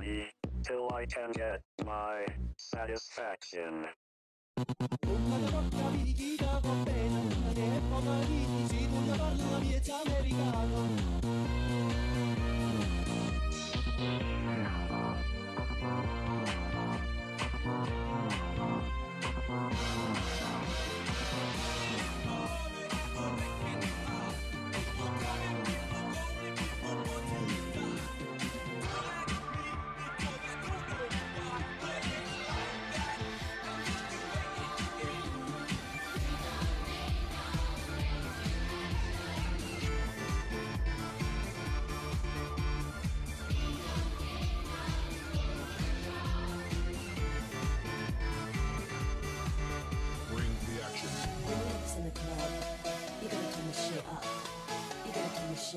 me till I can get my satisfaction.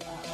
제가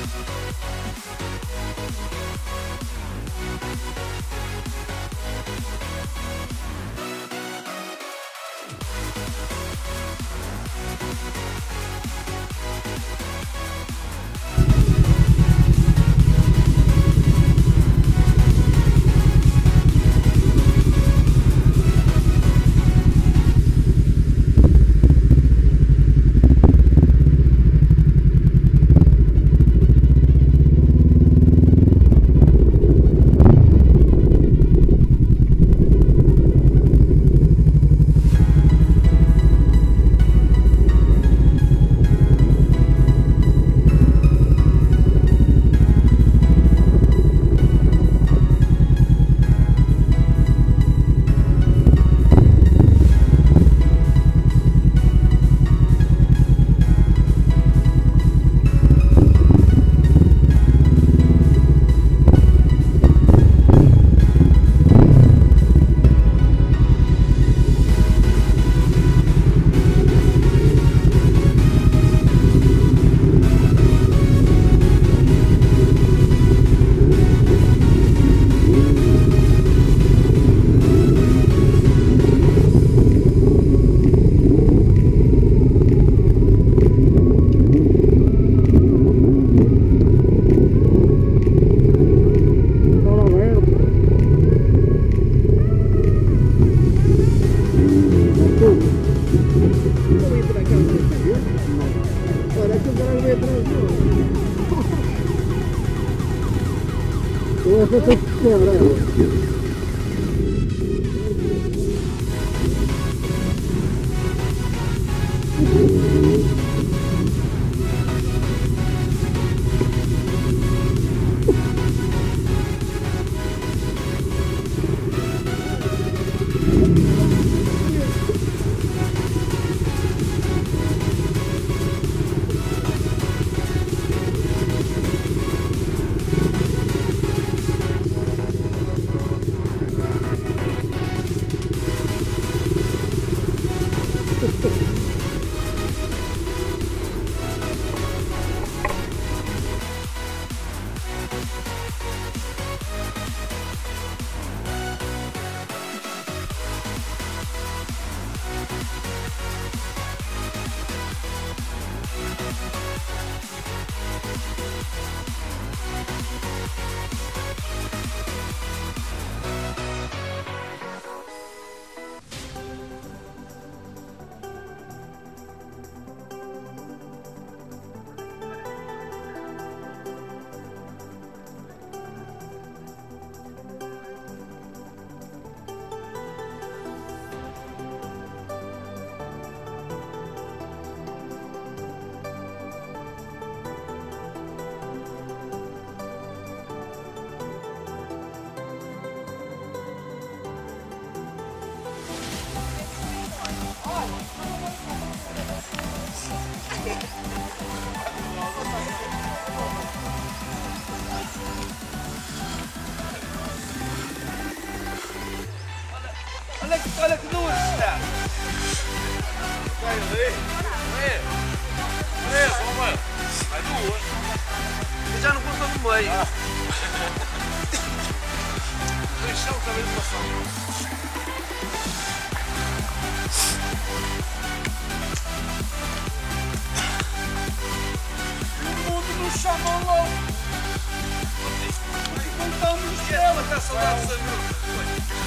we We've. Que, olha que duas está. Vai ali. É, vamos Vai duas. Eu já não contou no meio. Dois chão também de passar. O mundo nos chama louco. Contamos ela, está saudade da Era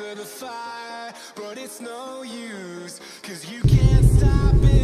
the fire, but it's no use, cause you can't stop it.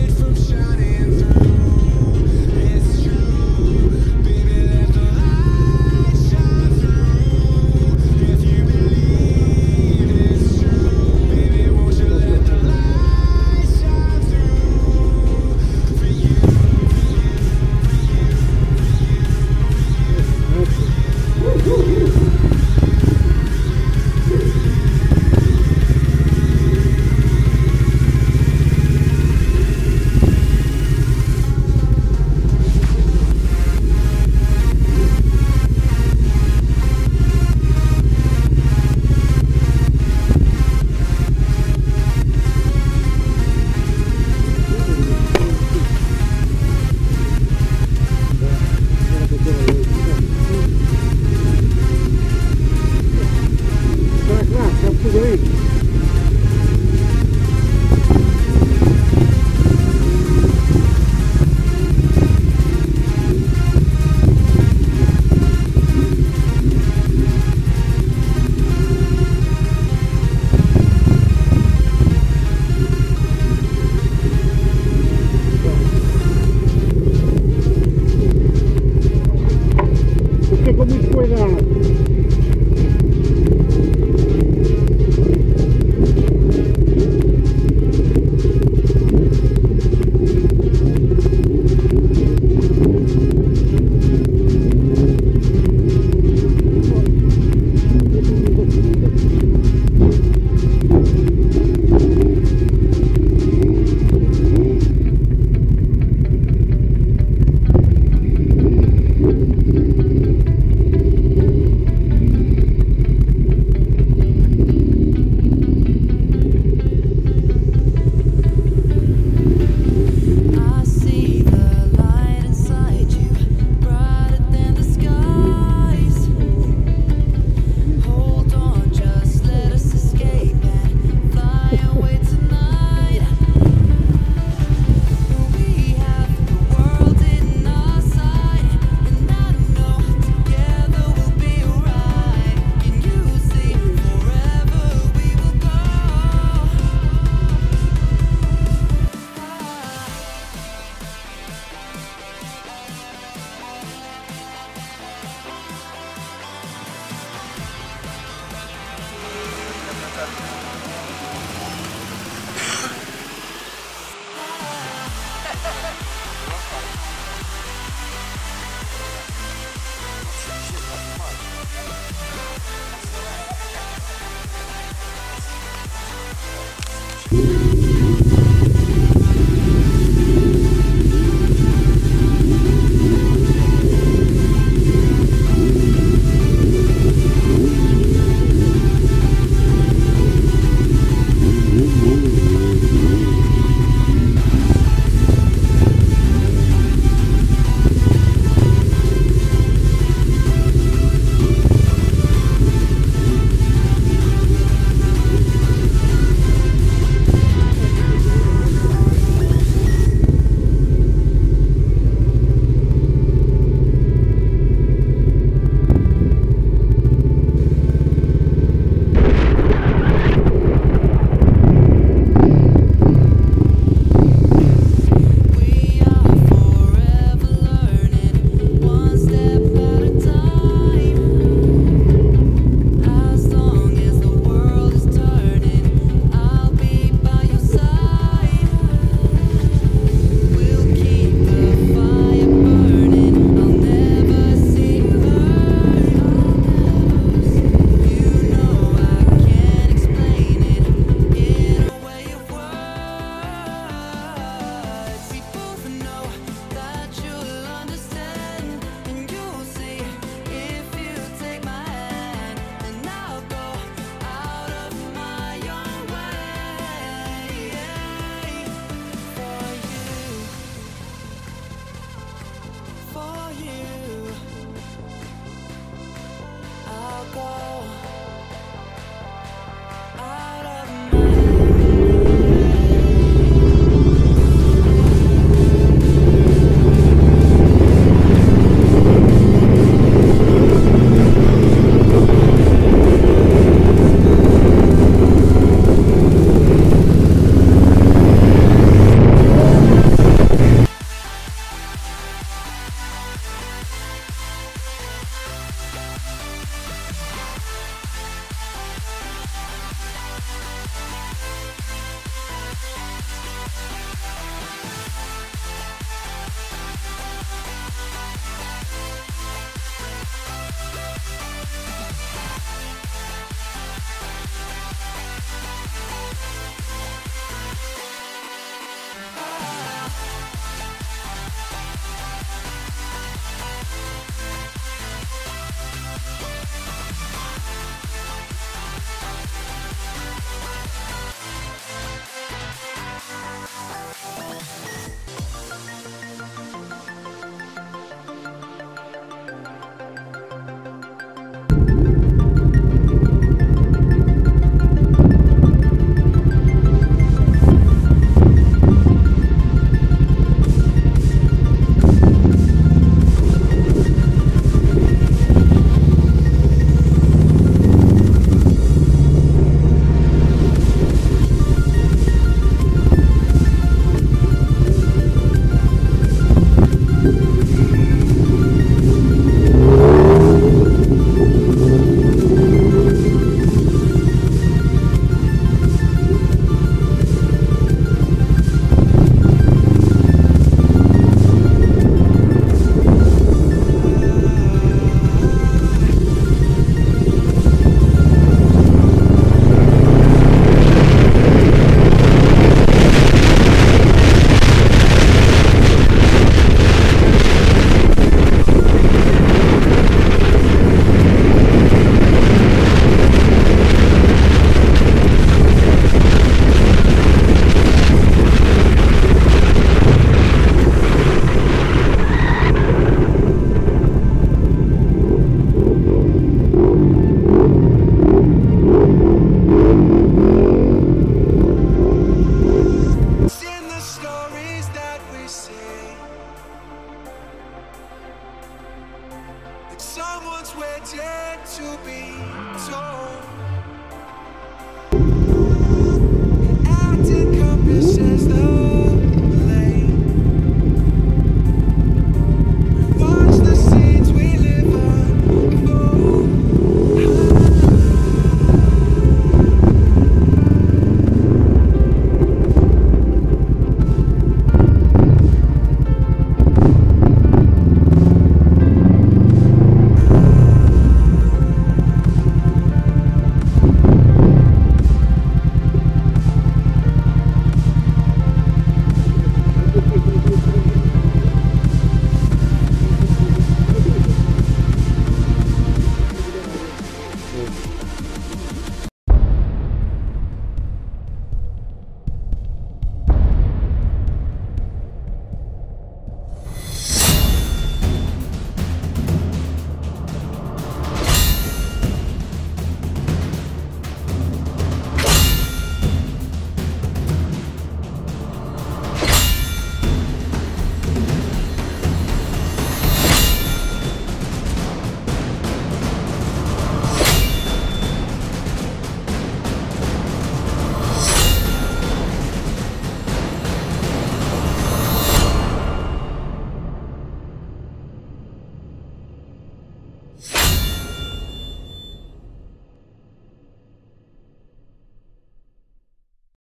America.